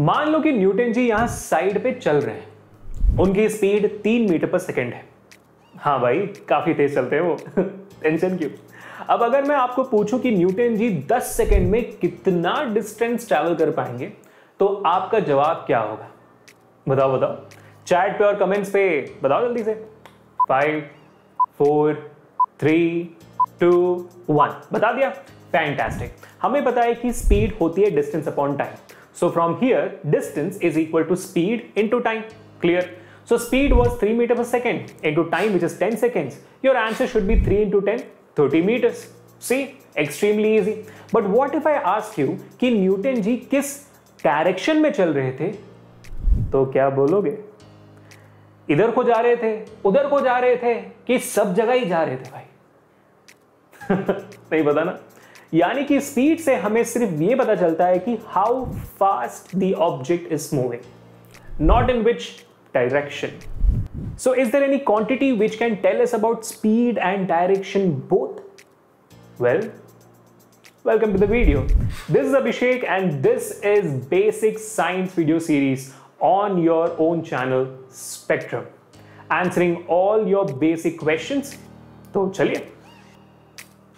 मान लो कि न्यूटन जी यहाँ साइड पे चल रहे हैं। उनकी स्पीड तीन मीटर पर सेकेंड है। हाँ भाई, काफ़ी तेज चलते हैं वो। टेंशन क्यों? अब अगर मैं आपको पूछूँ कि न्यूटन जी 10 सेकंड में कितना डिस्टेंस ट्रैवल कर पाएँगे तो आपका जवाब क्या होगा? बताओ बताओ। चैट पे और कमेंट्स पे। बताओ जल्दी से। Five four three two one बता दिया। फैंटास्टिक हमें पता है कि स्पीड होती है distance upon time so from here distance is equal to speed into time clear So speed was 3 meter per second into time which is 10 seconds. Your answer should be 3 into 10, 30 meters. See, extremely easy. But what if I ask you कि Newton ji किस direction में चल रहे थे तो क्या बोलोगे इधर को जा रहे थे उधर को जा रहे थे कि सब जगह ही जा रहे थे भाई नहीं पता ना यानी कि स्पीड से हमें सिर्फ़ ये पता चलता है कि how fast the object is moving not in which direction so is there any quantity which can tell us about speed and direction both well welcome to video this is Abhishek and this is basic science video series on your own channel Spectrum answering all your basic question तो चलिए,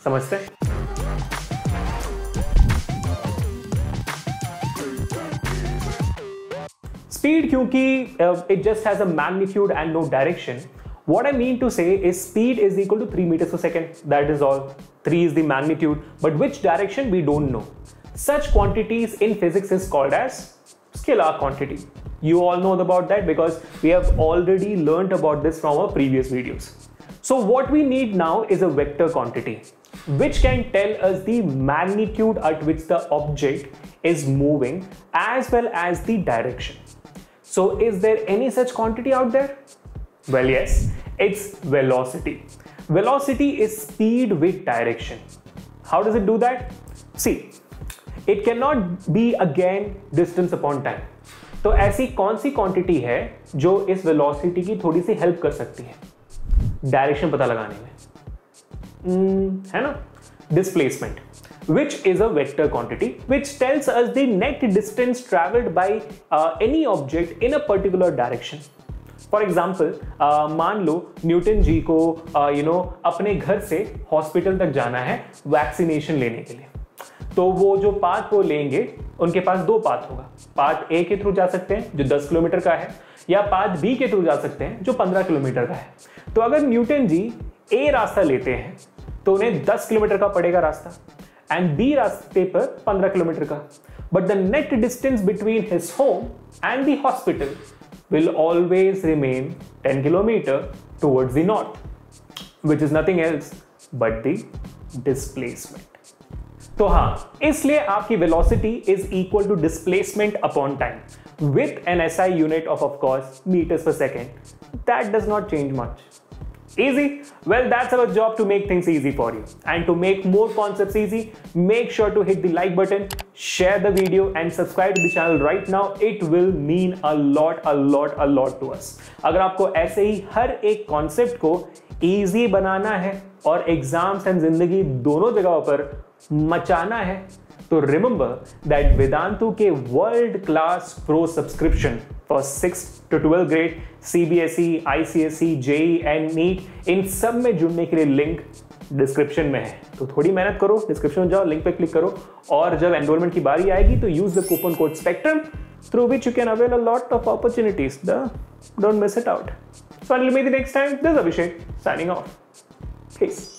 समझते हैं। Speed kyunki uh, it just has a magnitude and no direction. What I mean to say is speed is equal to 3 meters per second. That is all. 3 is the magnitude, but which direction we don't know. Such quantities in physics is called as scalar quantity. You all know about that because we have already learnt about this from our previous videos. So what we need now is a vector quantity which can tell us the magnitude at which the object is moving as well as the direction. So is there any such quantity out there? Well, yes, it's velocity. Velocity is speed with direction. How does it do that? See, it cannot be again distance upon time. तो ऐसी कौन सी quantity है जो इस velocity की थोड़ी सी help कर सकती है डायरेक्शन पता लगाने में hmm, है ना? Displacement is a vector quantity which tells us the net distance traveled by uh, any object in a particular direction. For example मान लो न्यूटन जी को यू uh, नो अपने घर से हॉस्पिटल तक जाना है वैक्सीनेशन लेने के लिए। तो वो जो पाथ वो लेंगे उनके पास दो पाथ होगा। पाथ ए के थ्रू जा सकते हैं जो 10 किलोमीटर का है या पाथ बी के थ्रू जा सकते हैं जो 15 किलोमीटर का है। तो अगर न्यूटन जी ए रास्ता लेते हैं तो उन्हें 10 किलोमीटर का पड़ेगा रास्ता एंड बी रास्ते पर 15 किलोमीटर का। But the net distance between his home and the hospital will always remain ten kilometre towards the north which is nothing else but the displacement तो हाँ, इसलिए आपकी velocity is equal to displacement upon time with an S I unit of of course metres per second that does not change much Easy? Well, that's our job to make things easy for you. And to make more concepts easy, make sure to hit the like button, share the video and subscribe to the channel right now. It will mean a lot, a lot, a lot to us. अगर आपको ऐसे ही हर एक concept को easy बनाना है और exams and ज़िंदगी दोनों जगहों पर मचाना है तो रिमेंबर दैट वेदांतु के world class pro subscription for six to twelve grade CBSE ICSE JEE and NEET इन सब में जुड़ने के लिए लिंक डिस्क्रिप्शन में है तो थोड़ी मेहनत करो डिस्क्रिप्शन में जाओ लिंक पे क्लिक करो और जब एनरोलमेंट की बारी आएगी तो use the coupon code Spectrum through which you can avail a lot of opportunities. The don't miss it out until meet the next time, this is Abhishek signing off. Peace.